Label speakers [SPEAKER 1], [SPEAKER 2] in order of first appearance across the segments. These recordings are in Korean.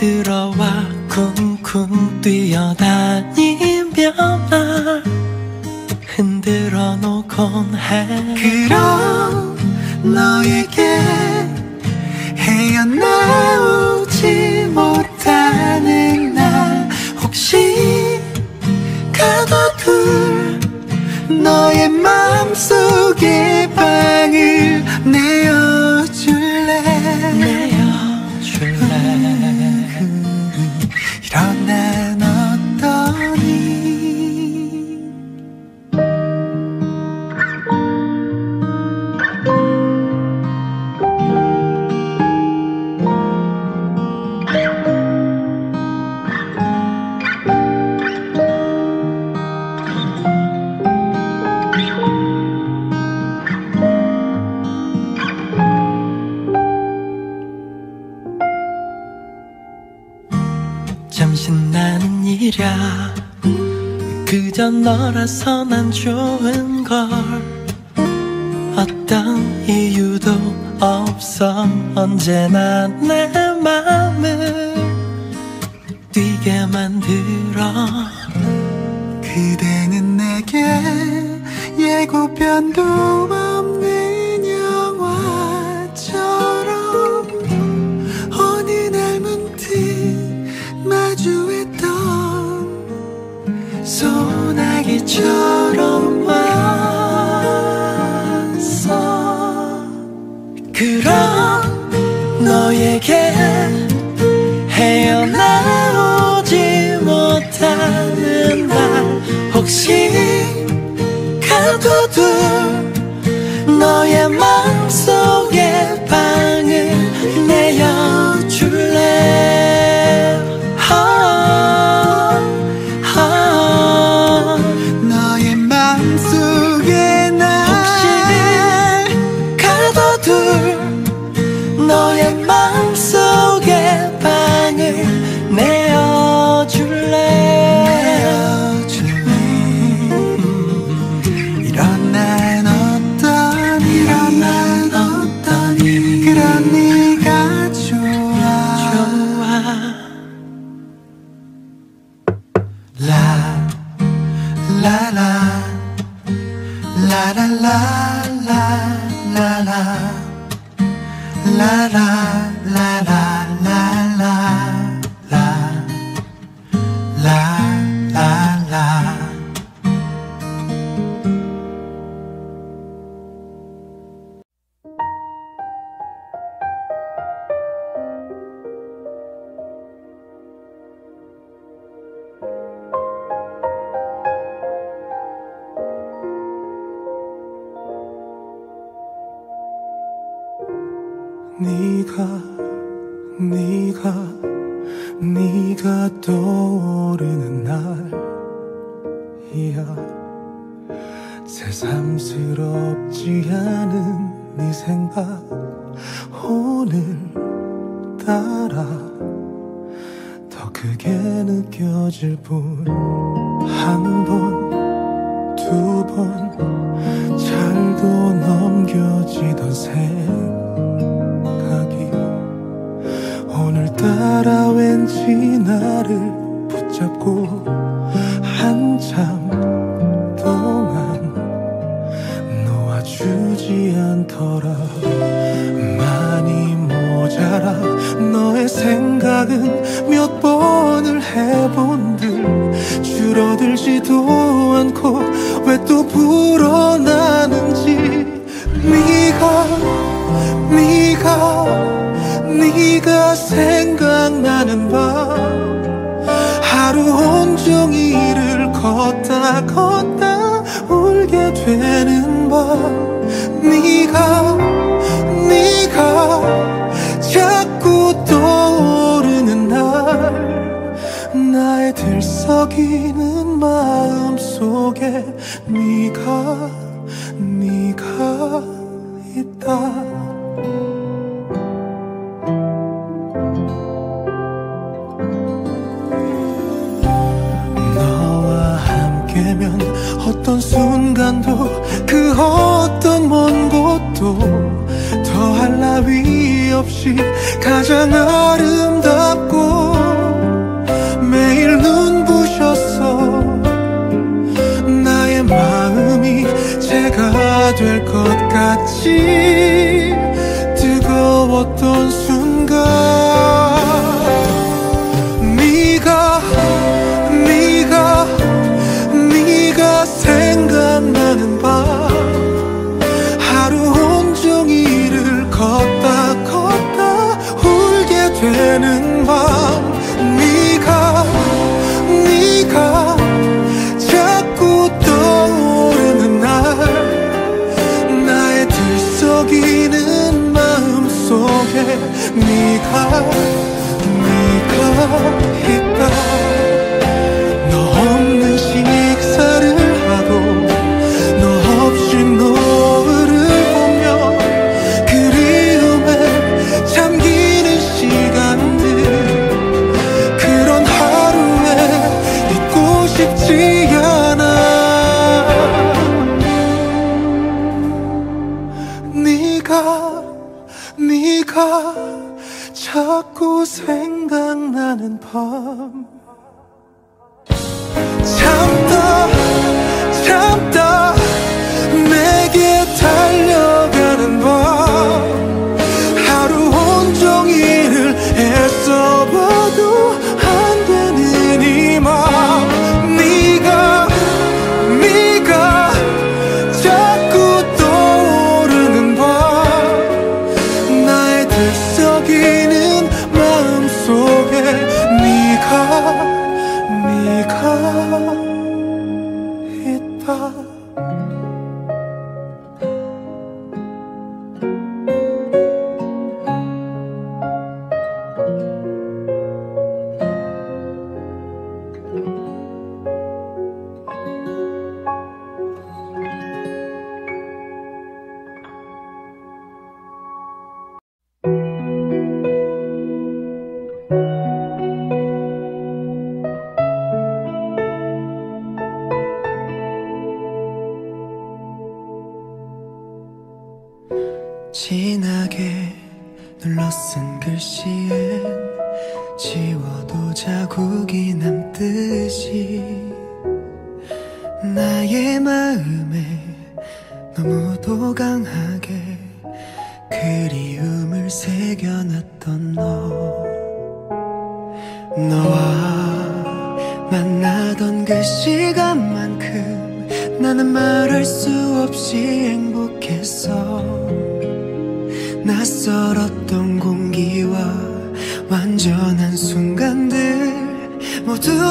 [SPEAKER 1] 불 이랴 그저 너라서 난 좋은 걸. 어떤 이유도 없어. 언제나 내
[SPEAKER 2] 나를 붙잡고 한참 동안 놓아주지 않더라. 많이 모자라. 너의 생각은 몇 번을 해본들 줄어들지도 않고 왜 또 불어나는지. 네가 네가 네가 생각나는 밤 하루 온종일을 걷다 걷다 울게 되는 밤. 네가 네가 자꾸 떠오르는 날 나의 들썩이는 마음 속에 네가 네가 있다 어떤 먼 곳도 더할 나위 없이 가장 아름답고 매일 눈부셨어 나의 마음이 제가 될 것 같이 뜨거웠던 apart.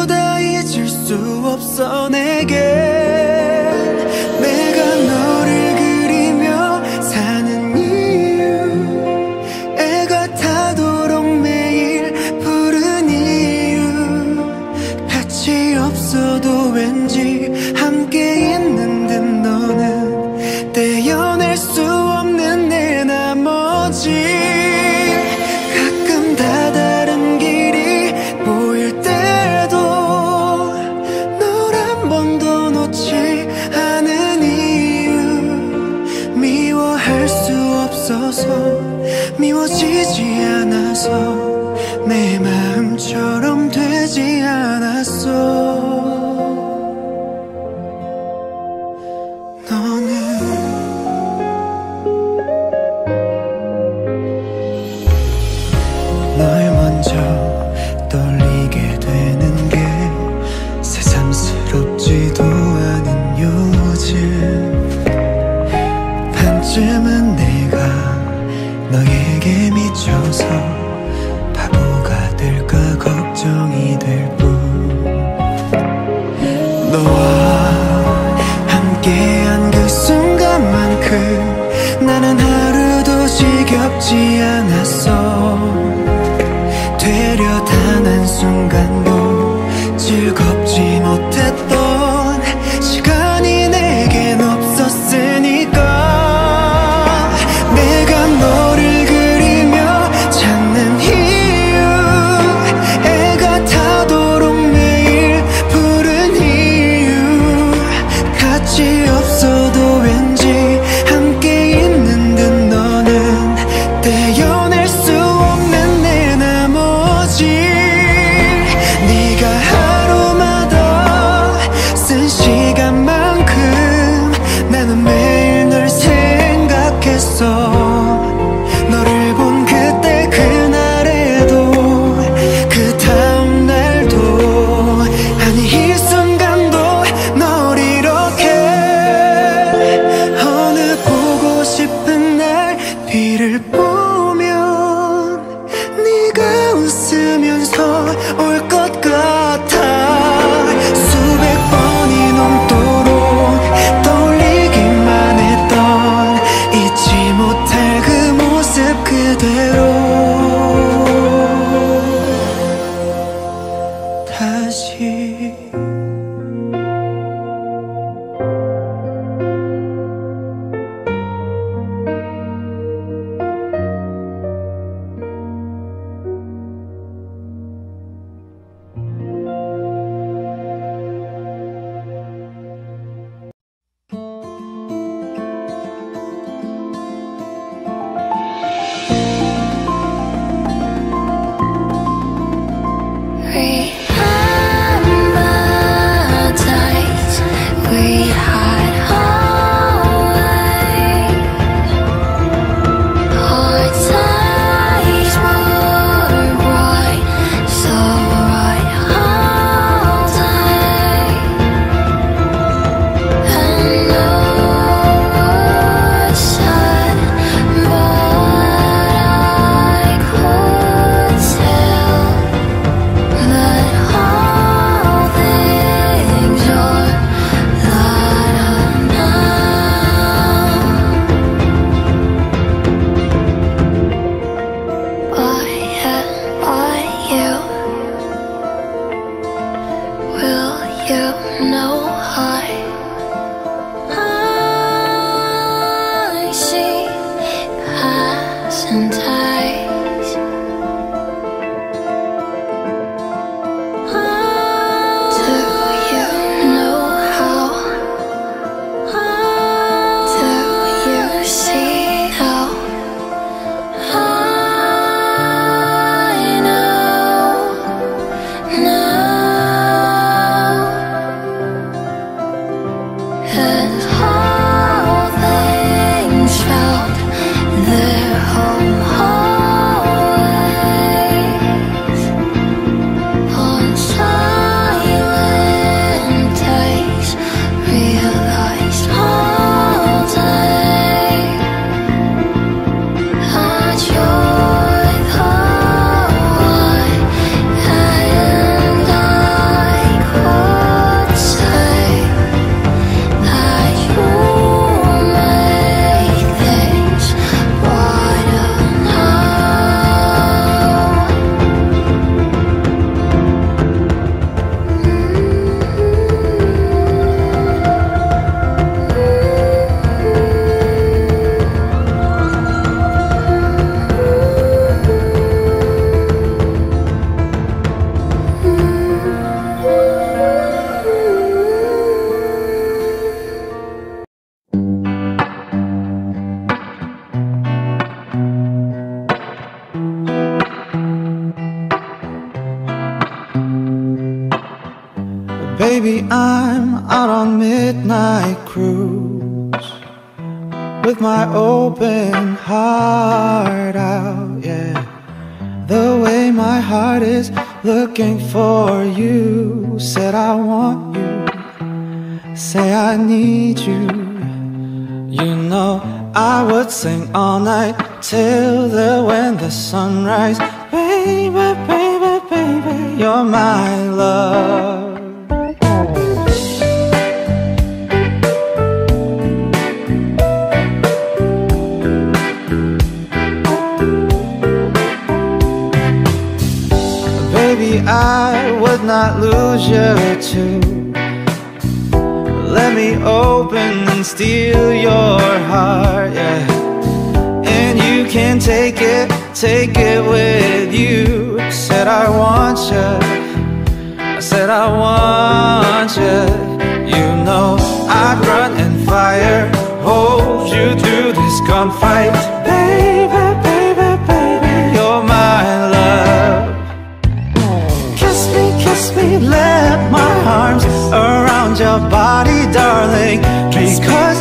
[SPEAKER 2] 다
[SPEAKER 3] 잊을 수 없어 내게. 화려한 한순간도
[SPEAKER 4] 즐거 midnight cruise with my open heart out, yeah. The way my heart is looking for you. Said I want you, say I need you. You know, I would sing all night till the when the sunrise. Baby, baby, baby, you're my love. not lose you too Let me open and steal your heart, yeah. And you can take it, take it with you. Said I want you, I said I want you You know I'd run and fire, hold you through this gunfight. my body, darling. Because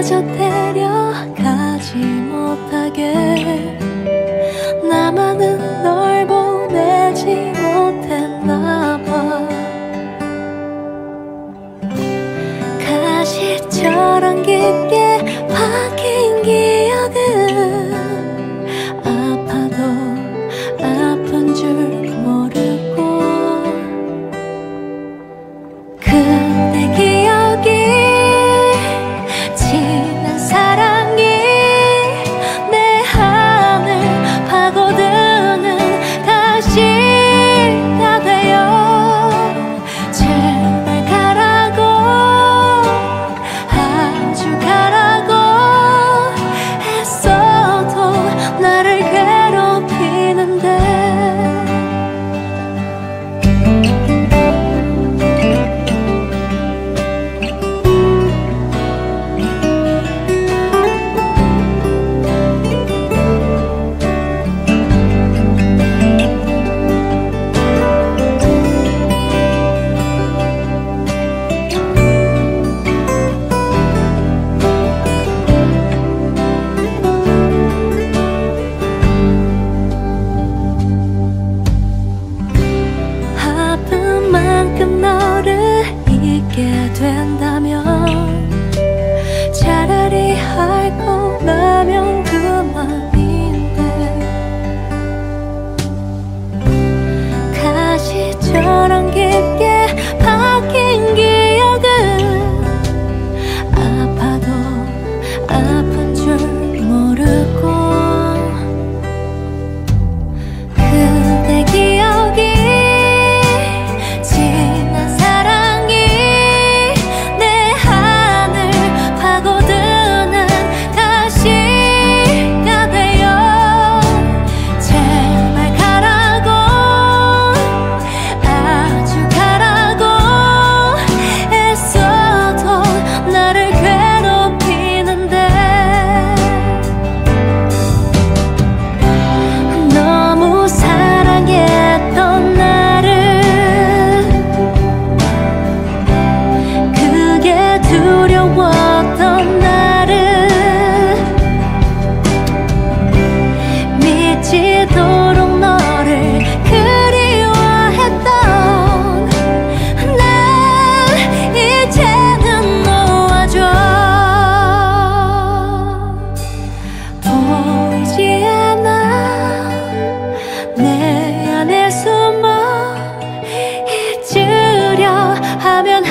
[SPEAKER 5] 마저 데려가지 못하게. 나만은 널 보내지 못했나봐. 가시처럼 깊게 박혀 가면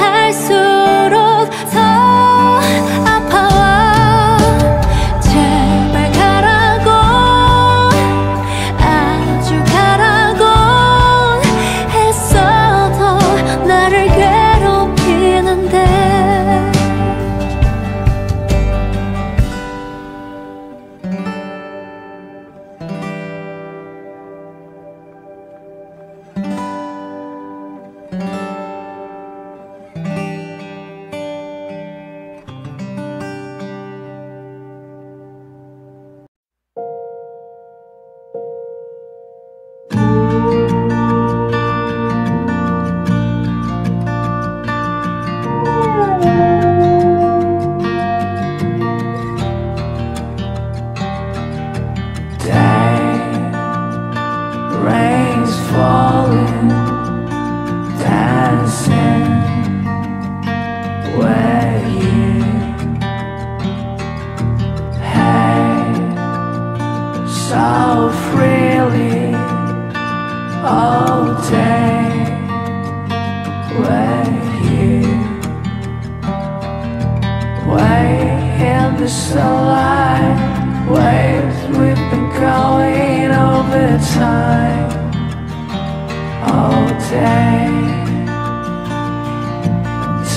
[SPEAKER 1] all day.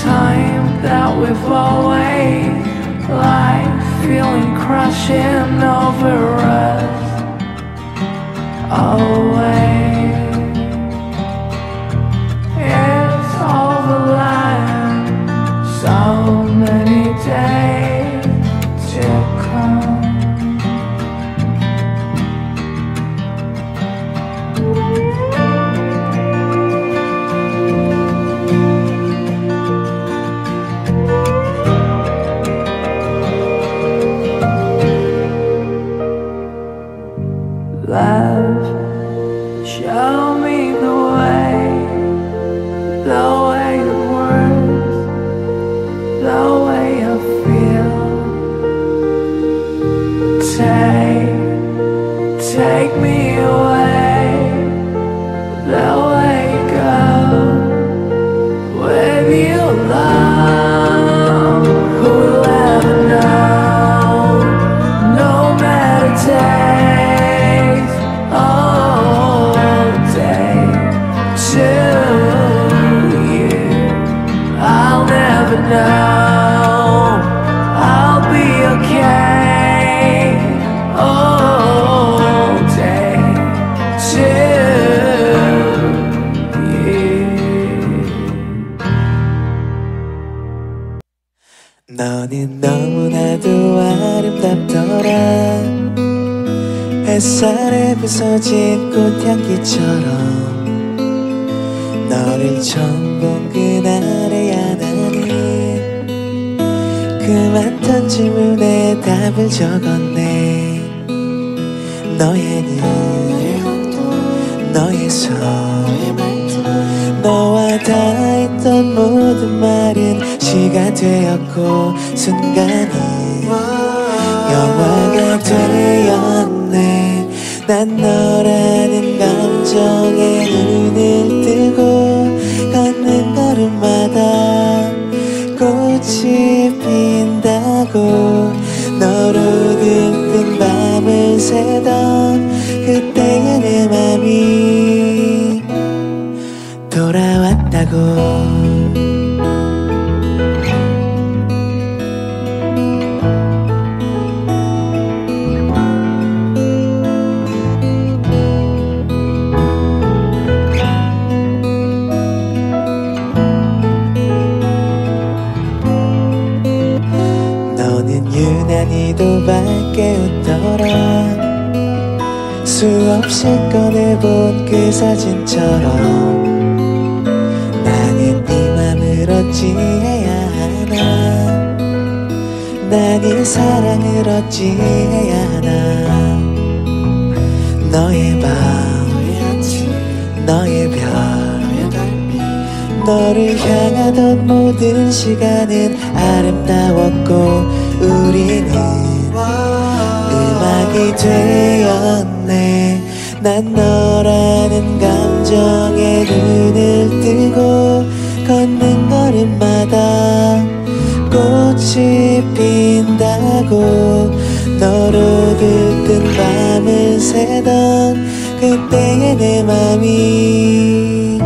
[SPEAKER 1] Time that we've always Life feeling crashing over us.
[SPEAKER 3] Always. 부서진 꽃향기처럼 너를 처음 본 그날에야 나는 그만 질문에 답을 적었네. 너의 눈 너의 손 너와 닿았던 모든 말은 시가 되었고 순간이 영화가 되었네 난 너라는 감정에 눈을 뜨고 걷는 걸음마다 꽃이 핀다고 너로 들뜬 밤을 새던 그때의 내 맘이 돌아왔다고 너는 유난히도 밝게 웃더라. 수없이 꺼내본 그 사진처럼 나는 네 맘을 어찌해야 하나? 난이 사랑을 어찌해야 하나? 너의 밤 너의 별 너를 향하던 모든 시간은 아름다웠고 우리는 음악이 되었네. 난 너라는 감정에 눈을 뜨고 걷는 걸음마다 꽃이 핀다고 너로 들뜬 밤을 새던 그때의 내 맘이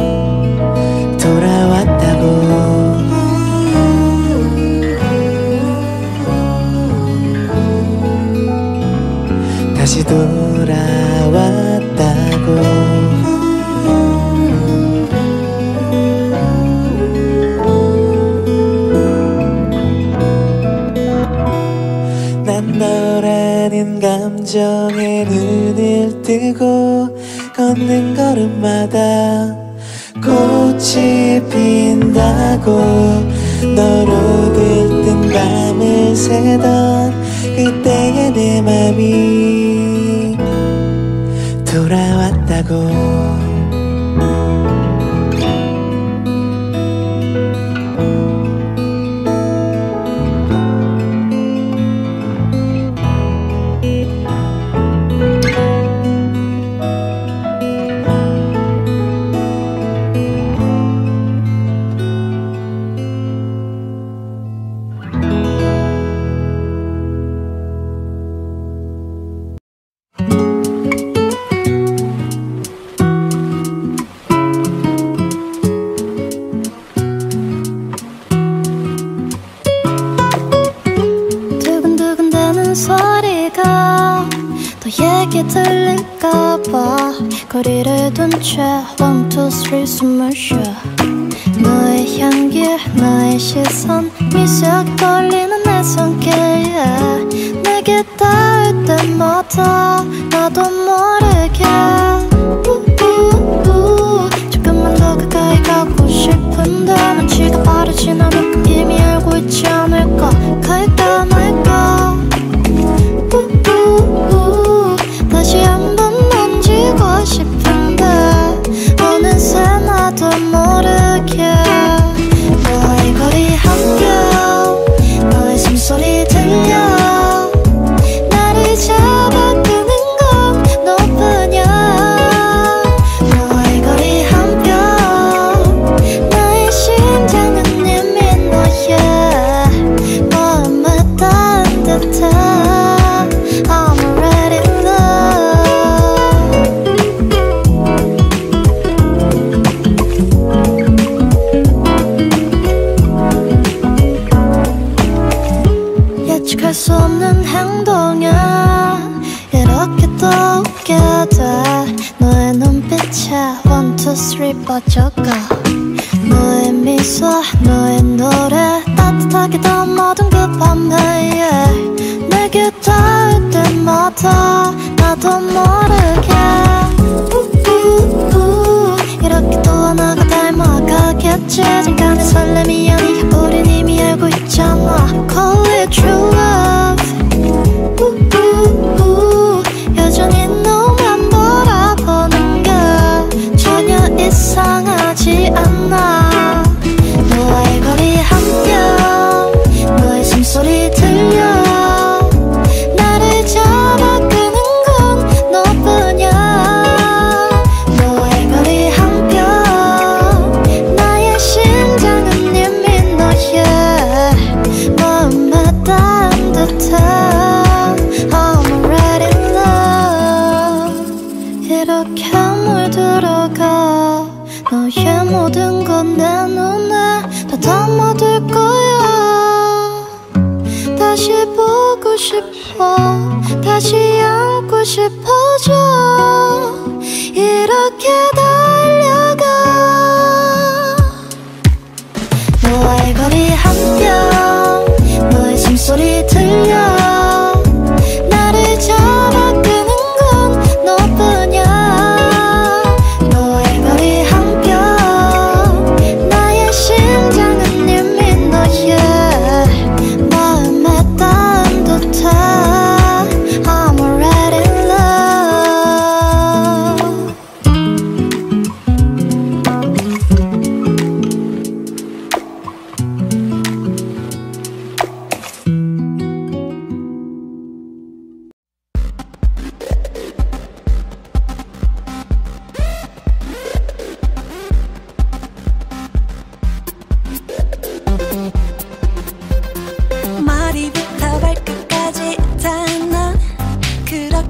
[SPEAKER 3] 난 너라는 감정에 눈을 뜨고 걷는 걸음마다 꽃이 핀다고 너로 들뜬 밤을 새던 그때의 내 맘이 돌아왔다고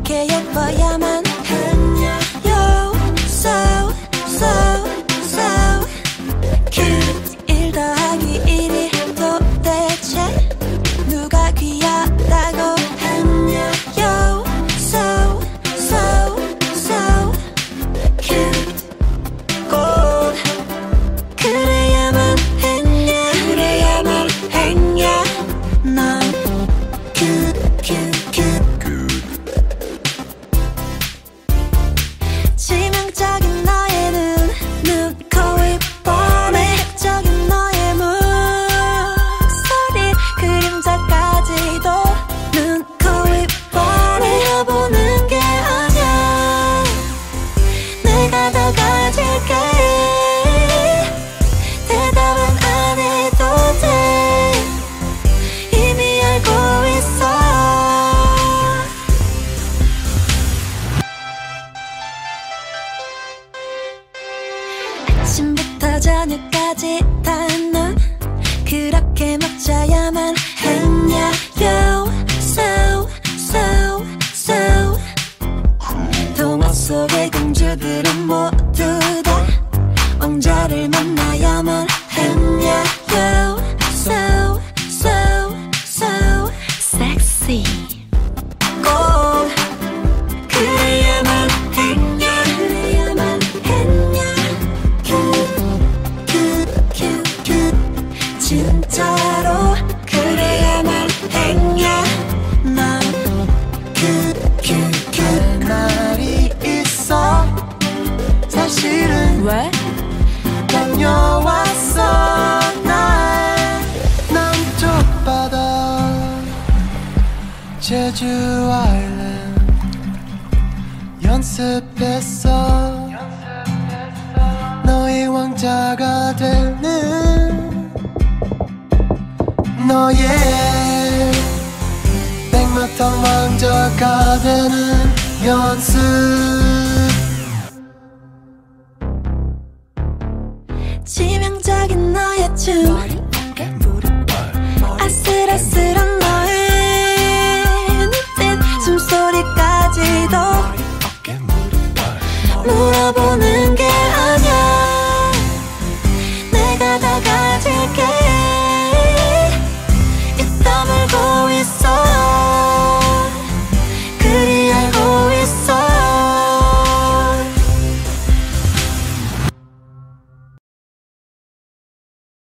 [SPEAKER 6] 그렇게
[SPEAKER 5] 예뻐야만
[SPEAKER 7] sea. 제주 아일랜드 연습했어. 너의 왕자가 되는 너의 백마탄 왕자가 되는 연습